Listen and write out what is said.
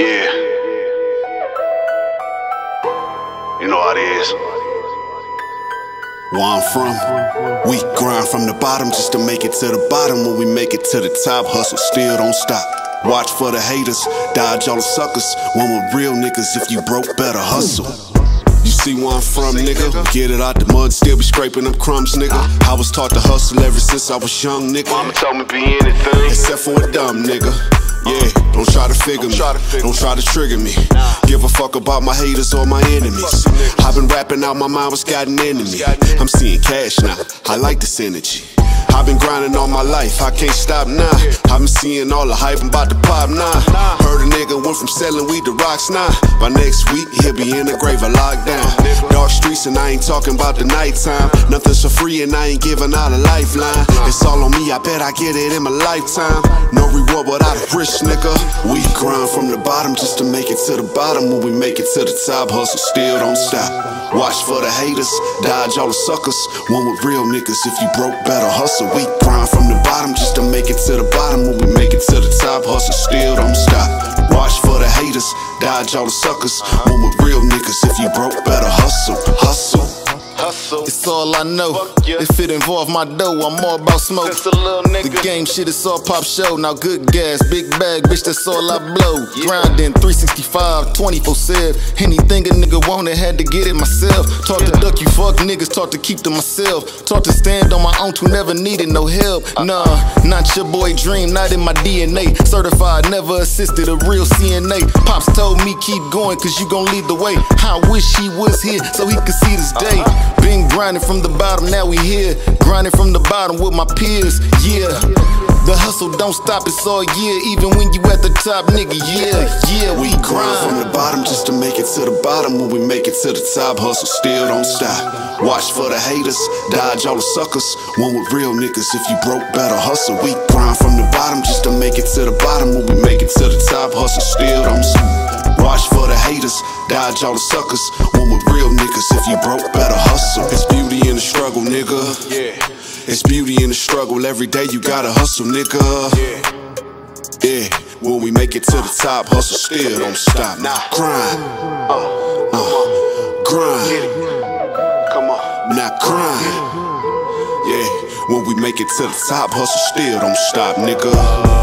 Yeah. You know how it is. Where I'm from, we grind from the bottom just to make it to the bottom. When we make it to the top, hustle still don't stop. Watch for the haters, dodge all the suckers. One with real niggas, if you broke, better hustle. You see where I'm from, nigga? Get it out the mud, still be scraping them crumbs, nigga. I was taught to hustle ever since I was young, nigga. Mama told me be anything. Except for a dumb nigga. Don't try to figure me. try to figure Don't try to trigger me. Give a fuck about my haters or my enemies. I've been rapping out my mind what's got an enemy. I'm seeing cash now. I like this energy. I've been grinding all my life, I can't stop now. I've been seeing all the hype, I'm about to pop now. Heard a nigga went from selling weed to rocks now. By next week, he'll be in the grave of lockdown. Dark streets, and I ain't talking about the nighttime. Nothing's for free, and I ain't giving out a lifeline. It's all on me, I bet I get it in my lifetime. No reward without a rich nigga. We grind from the bottom just to make it to the bottom. When we make it to the top, hustle still don't stop. Watch for the haters, dodge all the suckers. One with real niggas, if you broke, better hustle. We grind from the bottom just to make it to the bottom. When we make it to the top, hustle still don't stop. Watch for the haters, dodge all the suckers. One with real niggas, if you broke, better. Hustle. Hustle. It's all I know. If it involve my dough, I'm more about smoke. Just a little The game shit is all pop show. Now good gas, big bag, bitch, that's all I blow. Grinding 365, 24 7. Anything a nigga wanted, had to get it myself. Taught to duck you fuck niggas, taught to keep to myself. Taught to stand on my own, who never needed no help. Nah, not your boy dream, not in my DNA. Certified, never assisted a real CNA. Pops told me keep going, cause you gon' lead the way. I wish he was here so he could see this day. Uh-huh. Been grinding from the bottom, now we here. Grinding from the bottom with my peers, yeah. The hustle don't stop, it's all year. Even when you at the top, nigga, yeah, yeah, We grind from the bottom just to make it to the bottom. When we make it to the top, hustle still don't stop. Watch for the haters, dodge all the suckers. One with real niggas, if you broke, better hustle. We grind from the bottom just to make it to the bottom. When we make it to the top, hustle still don't stop. Watch for the haters, dodge all the suckers. One with real niggas, if you broke, better hustle. It's beauty in the struggle, nigga. Yeah. It's beauty in the struggle. Every day you gotta hustle, nigga. Yeah. Yeah, when we make it to the top, hustle still don't stop. Nah. Grind, Uh, uh, grind, come on. not grind. Yeah, when we make it to the top, hustle still don't stop, nigga.